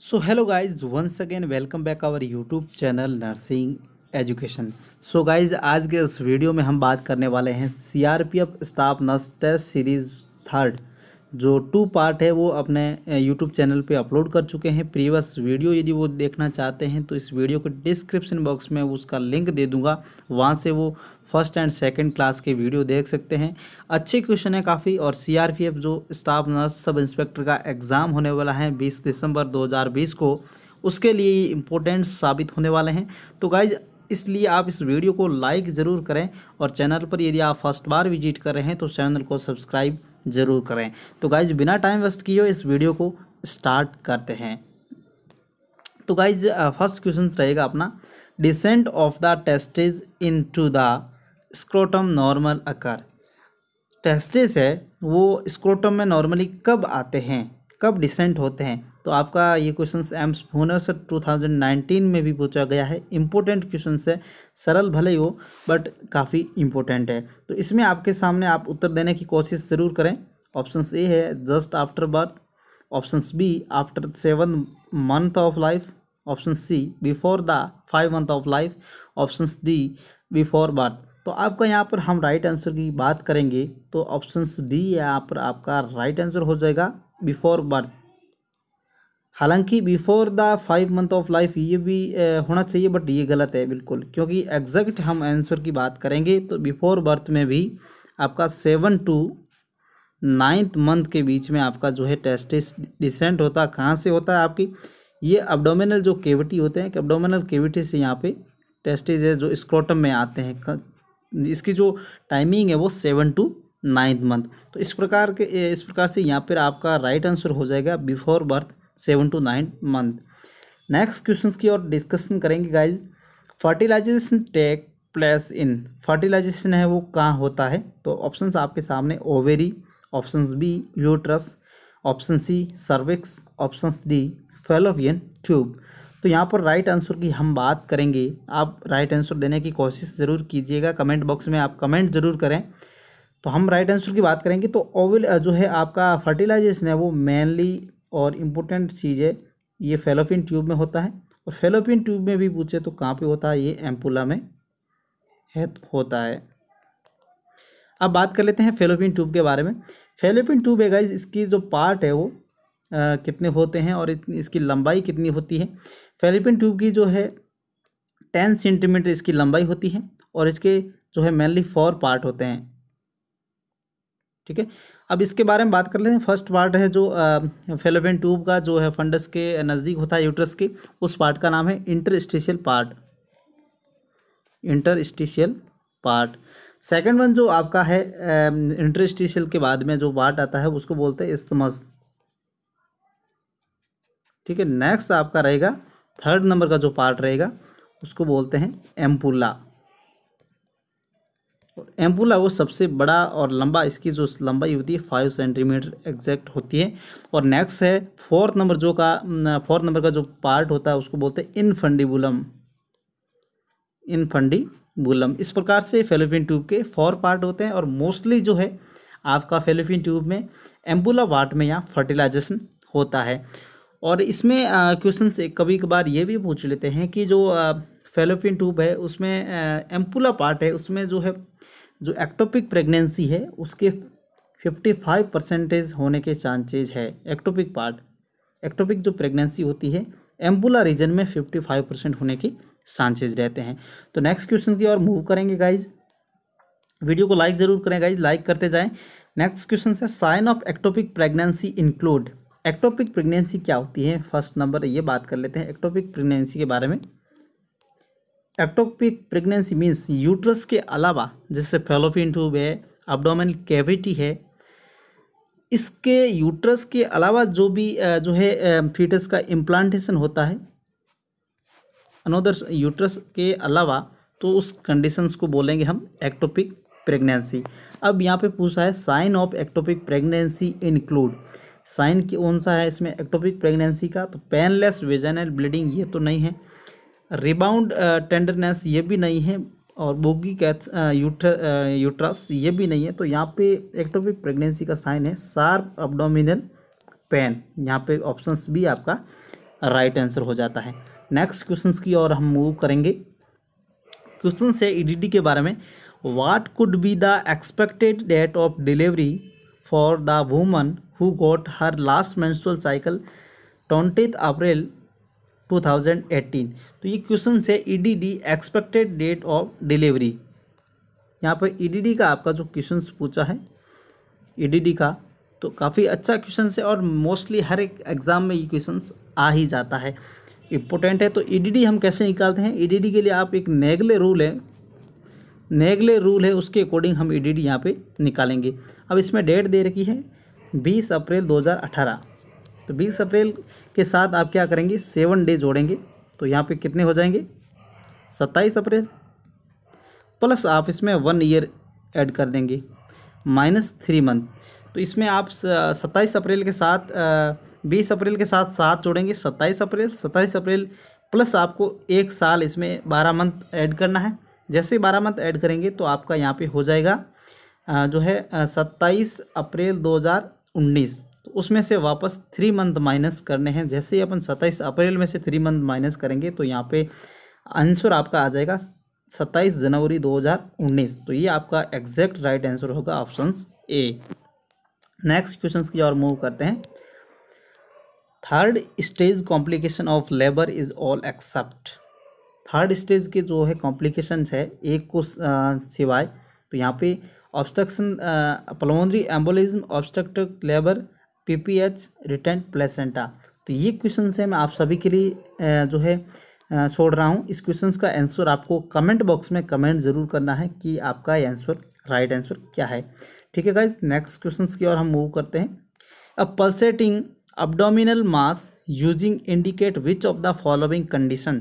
So hello guys once again welcome back our YouTube channel nursing education so guys आज के इस video में हम बात करने वाले हैं CRPF staff nurse test series third जो टू पार्ट है, वो अपने यूट्यूब चैनल पे अपलोड कर चुके हैं। प्रीवियस वीडियो यदि वो देखना चाहते हैं तो इस वीडियो के डिस्क्रिप्शन बॉक्स में उसका लिंक दे दूँगा। वहाँ से वो फ़र्स्ट एंड सेकंड क्लास के वीडियो देख सकते हैं। अच्छे क्वेश्चन है काफ़ी और सीआरपीएफ जो स्टाफ नर्स सब इंस्पेक्टर का एग्ज़ाम होने वाला है बीस दिसंबर 2020 को, उसके लिए इम्पोर्टेंट साबित होने वाले हैं। तो गाइज़ इसलिए आप इस वीडियो को लाइक ज़रूर करें और चैनल पर यदि आप फ़र्स्ट बार विज़िट कर रहे हैं तो चैनल को सब्सक्राइब ज़रूर करें। तो गाइज़ बिना टाइम वेस्ट किए इस वीडियो को स्टार्ट करते हैं। तो गाइज़ फ़र्स्ट क्वेश्चन रहेगा अपना। Descent of the testes into the scrotum normal occur testis है, वो स्क्रोटम में नॉर्मली कब आते हैं? कब डिसेंट होते हैं? तो आपका ये question AIIMS Bhubaneswar two thousand nineteen में भी पूछा गया है। इंपॉर्टेंट क्वेश्चन है, सरल भले ही हो बट काफ़ी इंपॉर्टेंट है। तो इसमें आपके सामने आप उत्तर देने की कोशिश ज़रूर करें। ऑप्शन ए है just after birth option B after seven month of life option C before the five month of life option D before birth तो आपका यहाँ पर हम राइट आंसर की बात करेंगे तो ऑप्शन डी यहाँ पर आपका राइट आंसर हो जाएगा बिफोर बर्थ हालाँकि before the five month of life ये भी होना चाहिए बट ये गलत है बिल्कुल, क्योंकि एग्जैक्ट हम आंसर की बात करेंगे तो बिफोर बर्थ में भी आपका सेवन टू नाइन्थ मंथ के बीच में आपका जो है टेस्टिस डिसेंट होता है, कहाँ से होता है आपकी? ये अबडोमिनल जो केविटी होते हैं कि अबडोमिनल केविटी से यहाँ पे टेस्टिस है, जो स्क्रोटम में आते हैं इसकी जो टाइमिंग है वो सेवन टू नाइन्थ मंथ तो इस प्रकार के, इस प्रकार से यहाँ पर आपका राइट आंसर हो जाएगा before birth seven two nine month next question की और डिस्कशन करेंगे guys fertilization take place in fertilization है वो कहाँ होता है? तो ऑप्शंस आपके सामने ovary options B uterus option C cervix option D fallopian tube तो यहाँ पर राइट आंसर की हम बात करेंगे। आप राइट आंसर देने की कोशिश ज़रूर कीजिएगा। कमेंट बॉक्स में आप कमेंट ज़रूर करें। तो हम राइट आंसर की बात करेंगे। तो ओविल जो है आपका फर्टिलाइजेशन है वो मेनली और इम्पोर्टेंट चीज़ है। ये फेलोपिन ट्यूब में होता है। और फेलोपिन ट्यूब में भी पूछे तो कहाँ पे होता है? ये एम्पुला में है होता है। अब बात कर लेते हैं फेलोपिन ट्यूब के बारे में। फेलोपिन ट्यूब है गाइज़ इसकी जो पार्ट है वो आ, कितने होते हैं और इसकी लंबाई कितनी होती है? फेलिपिन ट्यूब की जो है टेन सेंटीमीटर इसकी लंबाई होती है और इसके जो है मेनली फोर पार्ट होते हैं। ठीक है? अब इसके बारे में बात कर लेते हैं। फ़र्स्ट पार्ट है जो फेलोपिन ट्यूब का जो है फंडस के नज़दीक होता है यूट्रस के, उस पार्ट का नाम है interstitial part interstitial part second one जो आपका है इंटरस्टिशियल के बाद में जो पार्ट आता है, उसको बोलते हैं इस्तमस ठीक है? नेक्स्ट आपका रहेगा थर्ड नंबर का जो पार्ट रहेगा, उसको बोलते हैं एम्पुला। और एम्पुला वो सबसे बड़ा और लंबा, इसकी जो लंबाई होती है फाइव सेंटीमीटर एग्जैक्ट होती है। और नेक्स्ट है फोर्थ नंबर जो का फोर्थ नंबर का जो पार्ट होता है, उसको बोलते हैं इनफंडिबुलम इनफंडिबुलम इस प्रकार से फेलोपिन ट्यूब के फोर पार्ट होते हैं, और मोस्टली जो है, आपका फेलोपिन ट्यूब में एम्पुला वाट में यहाँ फर्टिलाइजेशन होता है। और इसमें क्वेश्चन से कभी कभार ये भी पूछ लेते हैं कि जो फेलोपिन ट्यूब है, उसमें एम्पुला पार्ट है, उसमें जो है, जो एक्टोपिक प्रेगनेंसी है, उसके फिफ्टी फाइव परसेंटेज होने के चांसेज है एक्टोपिक पार्ट एक्टोपिक जो प्रेगनेंसी होती है एम्पुला रीजन में फिफ्टी फाइव परसेंट होने के चांसेज रहते हैं। तो नेक्स्ट क्वेश्चन की ओर मूव करेंगे गाइज़ वीडियो को लाइक ज़रूर करें गाइज़ लाइक करते जाएँ। नेक्स्ट क्वेश्चन है sign of ectopic pregnancy include ectopic pregnancy क्या होती है? फ़र्स्ट नंबर ये बात कर लेते हैं एक्टोपिक प्रेगनेंसी के बारे में। एक्टोपिक प्रेगनेंसी मीन्स यूट्रस के अलावा, जैसे फेलोफिन ट्यूब है abdominal कैविटी है, इसके यूट्रस के अलावा जो भी जो है फीटस का इम्प्लांटेशन होता है अनोदर यूट्रस के अलावा तो उस कंडीशंस को बोलेंगे हम एक्टोपिक प्रेगनेंसी अब यहाँ पे पूछा है sign of ectopic pregnancy include sign कौन सा है इसमें एक्टोपिक प्रेगनेंसी का? तो पेनलेस वेजाइनल ब्लीडिंग ये तो नहीं है। रिबाउंड टेंडरनेस ये भी नहीं है और बोगी कैथ यूटर यूट्रस ये भी नहीं है। तो यहाँ पे एक्टोपिक प्रेगनेंसी का साइन है। शार्प अबडोमिनल पेन यहाँ पे ऑप्शंस भी आपका राइट आंसर हो जाता है। नेक्स्ट क्वेश्चन की ओर हम मूव करेंगे। क्वेश्चन से ईडीडी के बारे में। What could be the expected date of delivery for the woman who got her last menstrual cycle twenty April 2018 तो ये क्वेश्चन है EDD expected date of delivery यहाँ पर ईडीडी का आपका जो क्वेश्चन पूछा है ईडीडी का तो काफ़ी अच्छा क्वेश्चन है और मोस्टली हर एक एग्ज़ाम में ये क्वेश्चन आ ही जाता है। इम्पोर्टेंट है तो ईडीडी हम कैसे निकालते हैं? ईडीडी के लिए आप एक नेगले रूल है। नेगले रूल है, उसके अकॉर्डिंग हम ईडीडी यहाँ पे निकालेंगे। अब इसमें डेट दे रखी है। बीस अप्रैल 2018 तो बीस अप्रैल के साथ आप क्या करेंगे? सेवन डे जोड़ेंगे। तो यहाँ पे कितने हो जाएँगे? सत्ताईस अप्रैल। प्लस आप इसमें वन ईयर ऐड कर देंगे। Minus three month. तो इसमें आप सत्ताईस अप्रैल के साथ बीस अप्रैल के साथ सात जोड़ेंगे। सत्ताईस अप्रैल सत्ताईस अप्रैल। प्लस आपको एक साल इसमें बारह मंथ ऐड करना है। जैसे बारह मंथ ऐड करेंगे तो आपका यहाँ पे हो जाएगा जो है सत्ताईस अप्रैल दो हज़ार उन्नीस। तो उसमें से वापस थ्री मंथ माइनस करने हैं। जैसे ही अपन सत्ताईस अप्रैल में से थ्री मंथ माइनस करेंगे तो यहाँ पे आंसर आपका आ जाएगा सत्ताईस जनवरी 2019 तो ये आपका एग्जैक्ट राइट आंसर होगा ऑप्शन ए नेक्स्ट क्वेश्चन की और मूव करते हैं। Third stage complication of labour is all except third stage के जो है कॉम्प्लिकेशन है, एक को सिवाय तो यहाँ पे obstruction pulmonary embolism obstructive labour PPH retained placenta तो ये क्वेश्चन है, मैं आप सभी के लिए जो है छोड़ रहा हूँ। इस क्वेश्चन का आंसर आपको कमेंट बॉक्स में कमेंट ज़रूर करना है कि आपका आंसर राइट आंसर क्या है। ठीक है गाइज़ नेक्स्ट क्वेश्चन की ओर हम मूव करते हैं। A pulsating abdominal mass using indicate which of the following condition?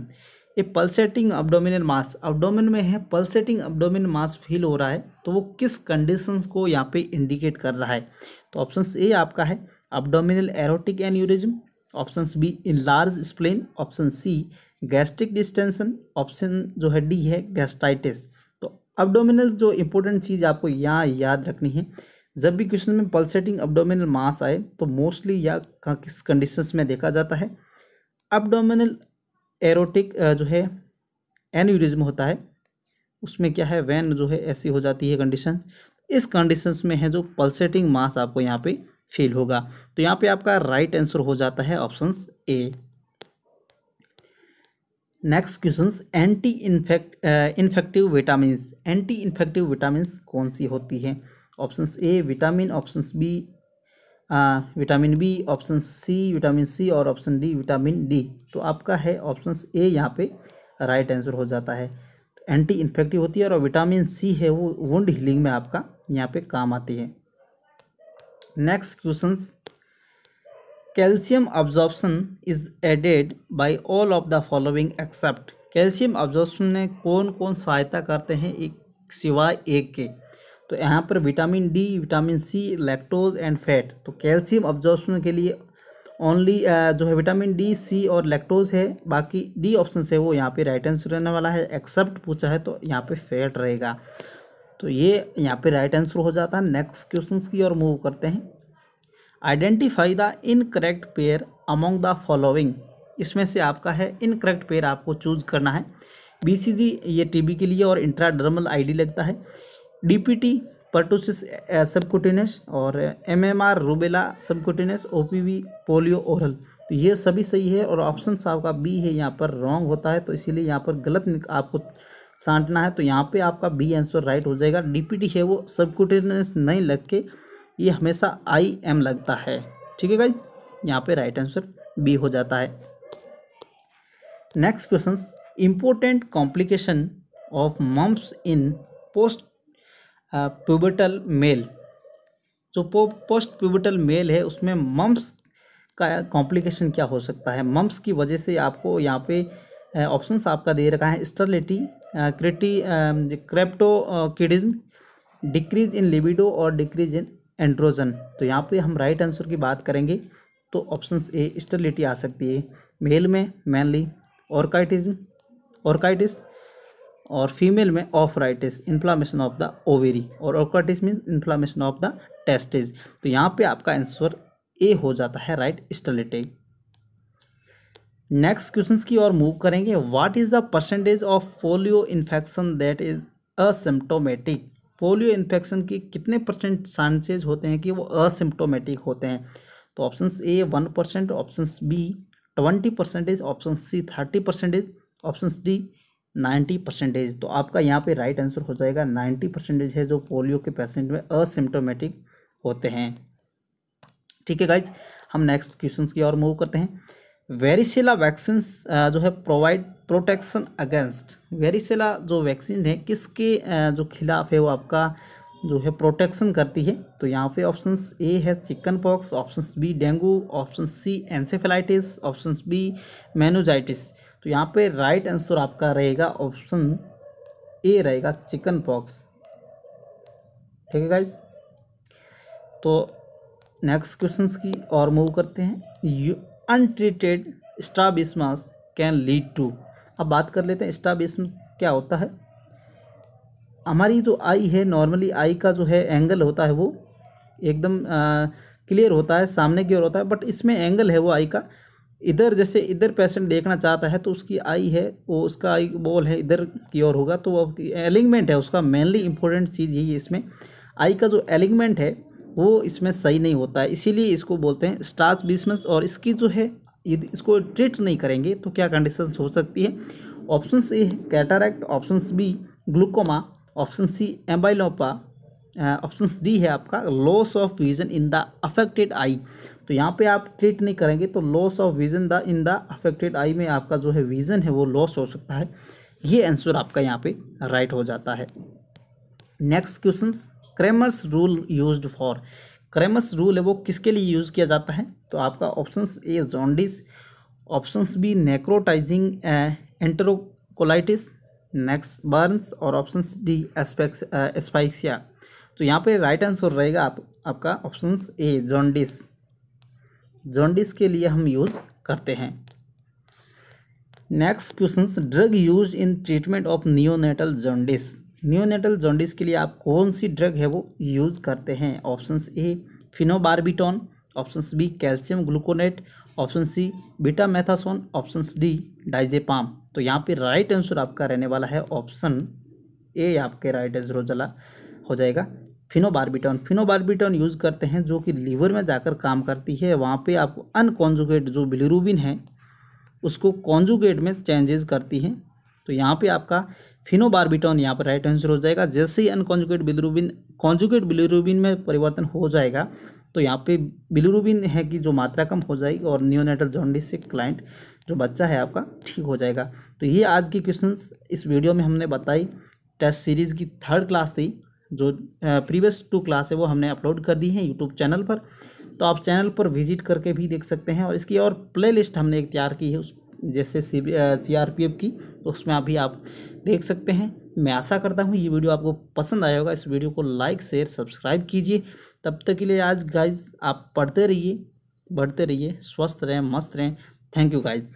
A pulsating abdominal mass abdomen में है पल्सेटिंग abdominal मास फील हो रहा है तो वो किस कंडीशंस को यहाँ पे इंडिकेट कर रहा है? तो ऑप्शन ए आपका है, abdominal aortic aneurysm option B enlarged spleen option C gastric distension option जो है डी है गैस्ट्राइटिस तो अब्डोमिनल जो इंपॉर्टेंट चीज़ आपको यहाँ याद रखनी है, जब भी क्वेश्चन में पल्सेटिंग अब्डोमिनल मास आए तो मोस्टली या किस कंडीशंस में देखा जाता है? अब्डोमिनल एरोटिक जो है, एन्यूरिज्म होता है, उसमें क्या है, वैन जो है, ऐसी हो जाती है कंडीशन इस कंडीशंस में है जो पल्सेटिंग मास आपको यहाँ पे फील होगा। तो यहाँ पे आपका राइट आंसर हो जाता है option A next question anti infect infective vitamin anti infective vitamin कौन सी होती है? Option A vitamin option B vitamin B, option C vitamin C और ऑप्शन डी विटामिन डी। तो आपका है ऑप्शन ए, यहाँ पे राइट आंसर हो जाता है। एंटी इन्फेक्टिव होती है और विटामिन सी है वो वुंड हीलिंग में आपका यहाँ पे काम आती है। Next question calcium absorption is aided by all of the following except calcium absorption में कौन कौन सहायता करते हैं एक सिवाय एक के? तो यहाँ पर vitamin D vitamin C lactose and fat तो कैल्शियम अब्जॉर्प्शन के लिए ओनली जो है विटामिन डी सी और लैक्टोज है। बाकी डी ऑप्शन से वो यहाँ पे राइट आंसर रहने वाला है। एक्सेप्ट पूछा है तो यहाँ पे फैट रहेगा। तो ये यहाँ पे राइट आंसर हो जाता है। नेक्स्ट क्वेश्चन की ओर मूव करते हैं। Identify the incorrect pair among the following इसमें से आपका है इनकरेक्ट पेयर आपको चूज़ करना है। बीसीजी ये टीबी के लिए और इंट्राडर्मल आईडी लगता है। डीपीटी पर्टोसिस सबकुटिनस और MMR rubella subcutaneous OPV polio oral तो ये सभी सही है और ऑप्शन आपका बी है, यहाँ पर रॉन्ग होता है तो इसीलिए यहाँ पर गलत आपको सांटना है तो यहाँ पे आपका बी आंसर राइट हो जाएगा। डीपीटी है वो सबकुटिनस नहीं लग के, ये हमेशा आई एम लगता है। ठीक है गाइज़ यहाँ पे राइट आंसर बी हो जाता है। Next question important complication of mumps in post pubertal male जो पो, पोस्ट प्यूबटल मेल है उसमें मम्स का कॉम्प्लिकेशन क्या हो सकता है? मम्स की वजह से आपको यहाँ पे ऑप्शंस आपका दे रखा है स्टरलिटी क्रिटी cryptorchidism decrease in libido और डिक्रीज इन एंड्रोजन तो यहाँ पे हम राइट आंसर की बात करेंगे तो ऑप्शन ए स्टरलिटी आ सकती है। मेल में मैनली ऑर्काइटिज्म ऑर्काइटिस और फीमेल में oophoritis inflammation of the ovary और orchitis mean inflammation of the testis तो यहाँ पे आपका आंसर ए हो जाता है राइट स्टलिटे नेक्स्ट क्वेश्चंस की ओर मूव करेंगे। What is the percentage of polio infection that is asymptomatic polio infection के कितने परसेंट चांसेज होते हैं कि वो असिम्टोमेटिक होते हैं? तो option A one percent option B twenty percentage option C thirty percentage option D ninety percentage तो आपका यहाँ पे राइट आंसर हो जाएगा नाइन्टी परसेंटेज है जो पोलियो के पेशेंट में असिम्टोमेटिक होते हैं। ठीक है गाइज़ हम नेक्स्ट क्वेश्चन की ओर मूव करते हैं। वेरिसेला वैक्सीन जो है प्रोवाइड प्रोटेक्शन अगेंस्ट वेरिसेला जो वैक्सीन है किसके जो खिलाफ है वो आपका जो है प्रोटेक्शन करती है? तो यहाँ पे ऑप्शन ए है chicken pox option B dengue option C encephalitis option B meningitis तो यहाँ पे राइट आंसर आपका रहेगा ऑप्शन ए रहेगा चिकन पॉक्स ठीक है गाइज़ तो नेक्स्ट क्वेश्चन की और मूव करते हैं। You untreated strabismus can lead to अब बात कर लेते हैं स्टाबिस्मस क्या होता है। हमारी जो आई है नॉर्मली आई का जो है एंगल होता है वो एकदम क्लियर होता है, सामने की ओर होता है बट इसमें एंगल है वो आई का। इधर जैसे इधर पेशेंट देखना चाहता है तो उसकी आई है, वो उसका आई बॉल है, इधर की ओर होगा तो वो एलिगमेंट है, उसका मेनली इंपॉर्टेंट चीज़ यही है इसमें। आई का जो एलिगमेंट है, वो इसमें सही नहीं होता है, इसीलिए इसको बोलते हैं स्टार्च बिस्मस और इसकी जो है यदि इसको ट्रीट नहीं करेंगे तो क्या कंडीशन हो सकती है? ऑप्शन ए है cataract option B glaucoma option C amblyopia option D है आपका loss of vision in the affected eye तो यहाँ पे आप ट्रीट नहीं करेंगे तो loss of vision the in the affected eye में आपका जो है विजन है वो लॉस हो सकता है। ये आंसर आपका यहाँ पे राइट हो जाता है। Next question Kramer's rule use for Kramer's rule है वो किसके लिए यूज़ किया जाता है? तो आपका option A jaundice option B necrotizing enterocolitis next burns और ऑप्शन डी एस्पेक्स स्पाइसिया तो यहाँ पे राइट आंसर रहेगा आप, आपका ऑप्शन ए जॉन्डिस जॉन्डिस के लिए हम यूज़ करते हैं। Next question drug use in treatment of neonatal jaundice neonatal jaundice के लिए आप कौन सी ड्रग है वो यूज़ करते हैं? Option A phenobarbitone option B calcium gluconate option C betamethasone option D diazepam तो यहाँ पे राइट आंसर आपका रहने वाला है। ऑप्शन ए आपके राइट आंसर उजला हो जाएगा। फिनोबारबिटॉन फिनोबारबिटॉन यूज़ करते हैं जो कि लीवर में जाकर काम करती है। वहाँ पे आपको अनकॉन्जुगेट जो बिलीरूबिन है, उसको कॉन्जुगेट में चेंजेस करती हैं। तो यहाँ पे आपका फिनोबारबिटॉन यहाँ पर राइट आंसर हो जाएगा। जैसे ही अनकॉन्जुगेट बिलरूबिन, कॉन्जुगेट बिलरूबिन में परिवर्तन हो जाएगा तो यहाँ पे बिलरूबिन है कि जो मात्रा कम हो जाएगी और न्यूनेटल जॉन्डिस से क्लाइंट जो बच्चा है आपका ठीक हो जाएगा। तो ये आज की क्वेश्चंस इस वीडियो में हमने बताई। टेस्ट सीरीज़ की थर्ड क्लास थी। जो प्रीवियस टू क्लास है, वो हमने अपलोड कर दी है यूट्यूब चैनल पर। तो आप चैनल पर विज़िट करके भी देख सकते हैं और इसकी और प्लेलिस्ट हमने एक तैयार की है उस, जैसे C C R P F की तो उसमें अभी आप देख सकते हैं। मैं आशा करता हूँ ये वीडियो आपको पसंद आया होगा। इस वीडियो को लाइक शेयर सब्सक्राइब कीजिए। तब तक के लिए आज गाइज़ आप पढ़ते रहिए, बढ़ते रहिए, स्वस्थ रहें, मस्त रहें। Thank you guys